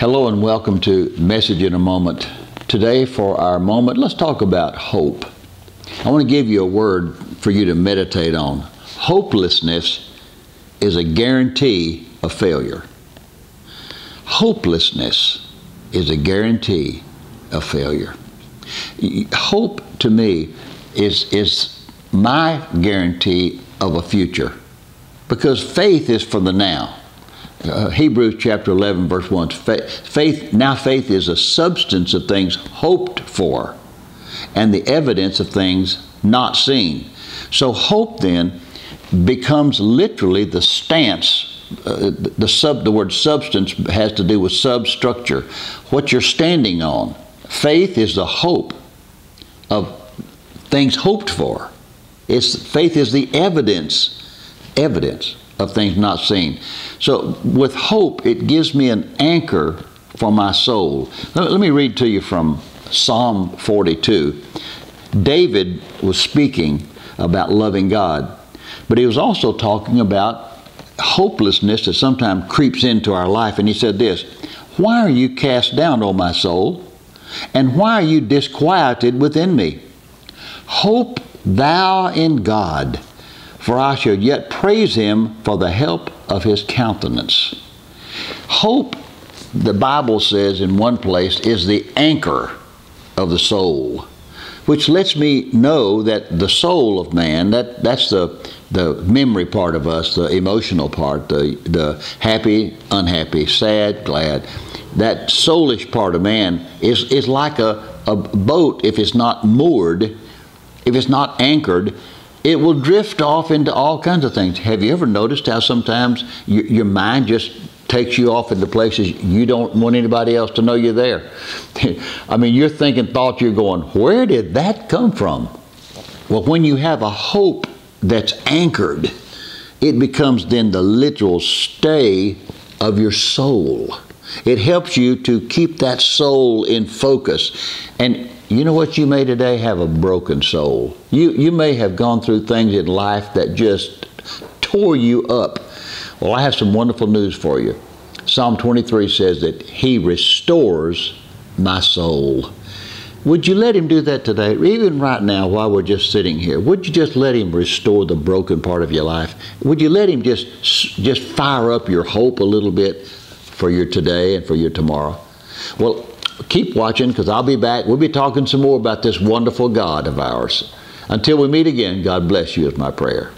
Hello and welcome to Message in a Moment. Today, for our moment, let's talk about hope. I want to give you a word for you to meditate on. Hopelessness is a guarantee of failure. Hopelessness is a guarantee of failure. Hope to me is, is my guarantee of a future because faith is for the now uh, Hebrews chapter 11, verse 1. Faith, now faith is a substance of things hoped for and the evidence of things not seen. So hope then becomes literally the stance. Uh, the sub, the word substance has to do with substructure, what you're standing on. Faith is the hope of things hoped for. It's faith is the evidence, evidence of things not seen. So with hope, it gives me an anchor for my soul. Let, let me read to you from Psalm 42. David was speaking about loving God, but he was also talking about hopelessness that sometimes creeps into our life. And he said this Why are you cast down, O my soul? And why are you disquieted within me? Hope thou in God for I shall yet praise him for the help of his countenance. Hope, the Bible says in one place, is the anchor of the soul, which lets me know that the soul of man, that, that's the, the memory part of us, the emotional part, the, the happy, unhappy, sad, glad, that soulish part of man is, is like a, a boat if it's not moored, if it's not anchored, it will drift off into all kinds of things. Have you ever noticed how sometimes your, your mind just takes you off into places you don't want anybody else to know you're there? I mean, you're thinking thoughts, you're going, where did that come from? Well, when you have a hope that's anchored, it becomes then the literal stay of your soul. It helps you to keep that soul in focus. And you know what? You may today have a broken soul. You, you may have gone through things in life that just tore you up. Well, I have some wonderful news for you. Psalm 23 says that He restores my soul. Would you let Him do that today? Even right now, while we're just sitting here, would you just let Him restore the broken part of your life? Would you let Him just, just fire up your hope a little bit for your today and for your tomorrow? Well, keep watching because I'll be back. We'll be talking some more about this wonderful God of ours. Until we meet again, God bless you is my prayer.